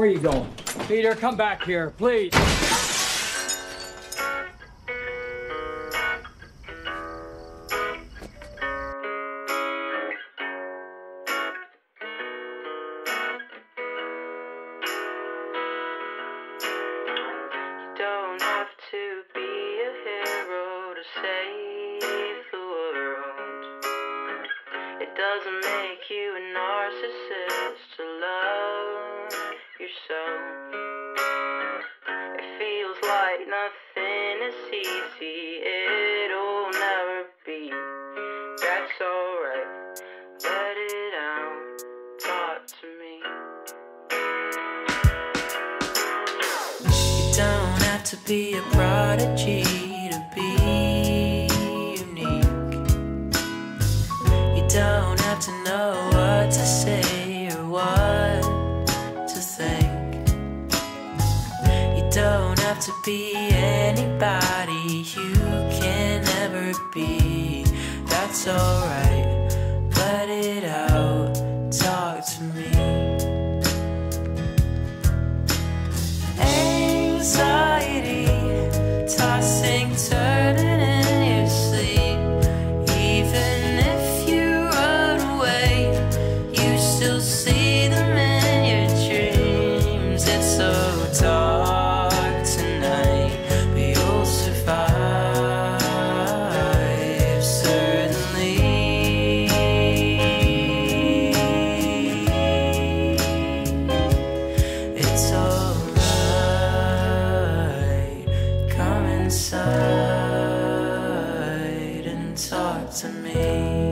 Where are you going? Peter, come back here, please. don't have to be a hero to save the world. It doesn't make you a narcissist to love yourself. It feels like nothing is easy, it'll never be. That's alright, let it out, talk to me. You don't have to be a prodigy to be unique. You don't have to know don't have to be anybody you can never be. That's alright. inside and talk to me.